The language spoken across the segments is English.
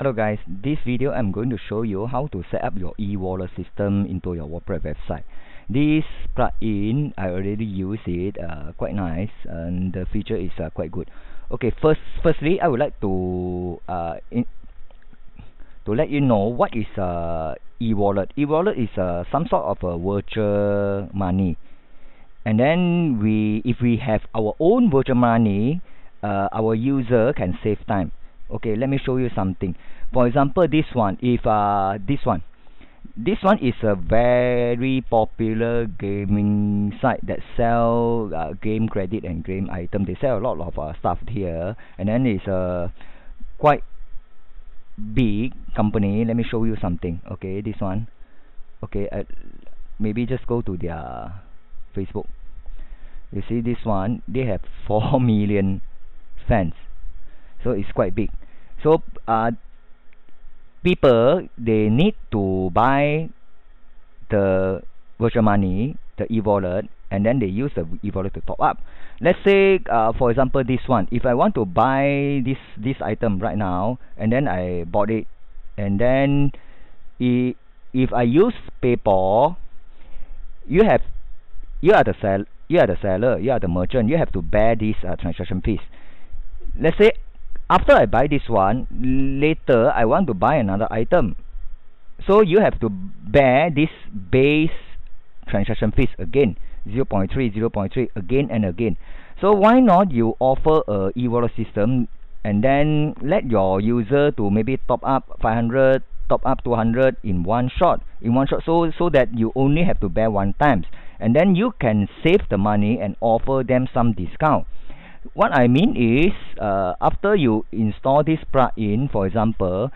Hello guys, this video I'm going to show you how to set up your e-wallet system into your WordPress website. This plugin, I already use it, uh, quite nice and the feature is uh, quite good. Okay, first, firstly I would like to uh, to let you know what is uh, e-wallet. E-wallet is uh, some sort of a virtual money. And then we, if we have our own virtual money, uh, our user can save time okay let me show you something. For example this one if uh this one. This one is a very popular gaming site that sell uh, game credit and game item. They sell a lot of uh, stuff here. And then it's a quite big company. Let me show you something. Okay this one. Okay uh, maybe just go to their facebook. You see this one? They have 4 million fans. So it's quite big so uh people they need to buy the virtual money the e-wallet and then they use the e-wallet to top up. Let's say uh, for example this one. If I want to buy this this item right now and then I bought it and then if I use PayPal you have you are the sell you are the seller you are the merchant you have to bear this uh, transaction fees. Let's say after I buy this one later I want to buy another item. So you have to bear this base transaction fees again 0.3 0.3 again and again. So why not you offer a e-wallet system and then let your user to maybe top up 500 top up 200 in one shot in one shot so so that you only have to bear one times. And then you can save the money and offer them some discount what I mean is uh, after you install this plugin for example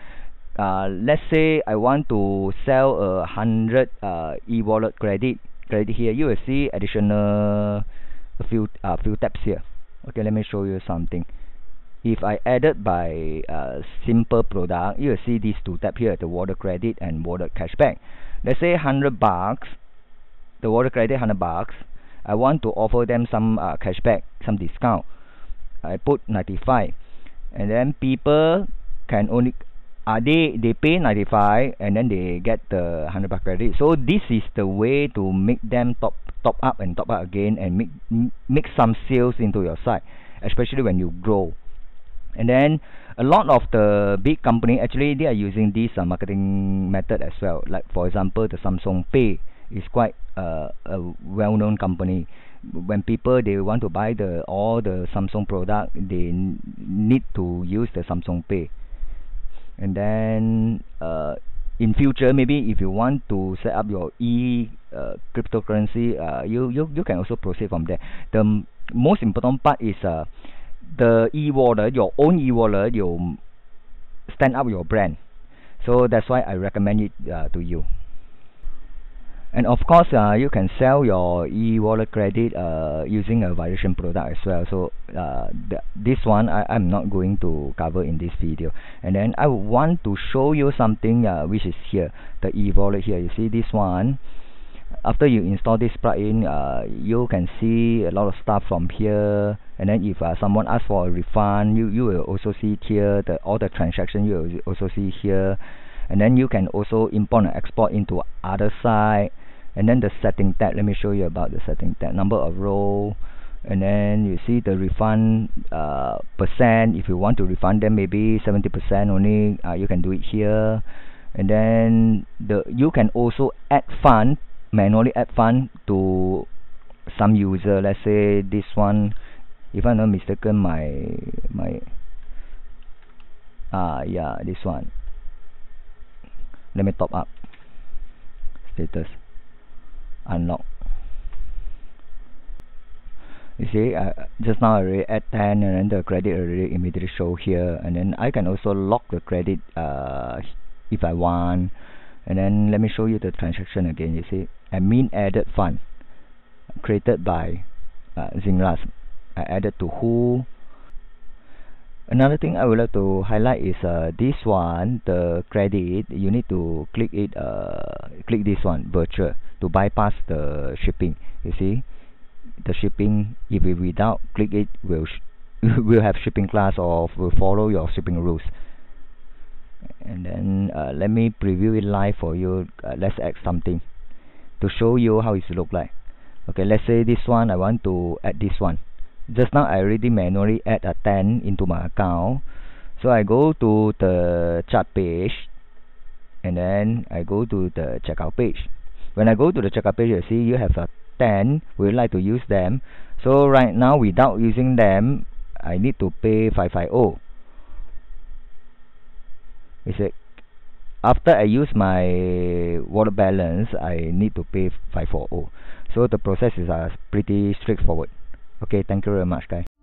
uh, let's say I want to sell a hundred uh, e-wallet credit credit here you will see additional a few uh, few tabs here. Okay let me show you something. If I added by uh, simple product you will see these two tabs here the wallet credit and wallet cashback. Let's say 100 bucks the wallet credit 100 bucks I want to offer them some uh, cashback some discount I put 95 and then people can only uh, they they pay 95 and then they get the 100 baht credit. So this is the way to make them top top up and top up again and make make some sales into your site especially when you grow. And then a lot of the big company actually they are using this uh, marketing method as well. Like for example the Samsung Pay is quite uh, a well-known company when people they want to buy the all the Samsung product they need to use the Samsung Pay. And then uh, in future maybe if you want to set up your e uh, cryptocurrency uh, you, you you can also proceed from there. The most important part is uh, the e-wallet your own e-wallet you stand up your brand. So that's why I recommend it uh, to you and of course uh, you can sell your e-wallet credit uh, using a variation product as well. So uh, th this one I, I'm not going to cover in this video. And then I want to show you something uh, which is here the e-wallet here. You see this one? After you install this plugin uh, you can see a lot of stuff from here. And then if uh, someone asks for a refund you you will also see here. The all the transaction you will also see here. And then you can also import and export into other site and then the setting tab let me show you about the setting tab number of row. And then you see the refund uh, percent. If you want to refund them maybe 70 percent only. Uh, you can do it here. And then the you can also add fund manually add fund to some user. Let's say this one if I'm not mistaken my my ah yeah this one. Let me top up status unlock you see uh, just now I already add 10 and then the credit already immediately show here. And then I can also lock the credit uh, if I want. And then let me show you the transaction again you see. Admin added fund created by uh, I added to who another thing I would like to highlight is uh, this one the credit you need to click it uh, click this one virtual to bypass the shipping. You see? The shipping if we without click it will will have shipping class or will follow your shipping rules. And then uh, let me preview it live for you uh, let's add something to show you how it look like. Okay let's say this one I want to add this one just now I already manually add a 10 into my account. So I go to the chart page and then I go to the checkout page. When I go to the checkout page you see you have a 10 we like to use them. So right now without using them I need to pay 550 is it? After I use my wallet balance I need to pay 540 so the process is uh, pretty straightforward okay thank you very much guys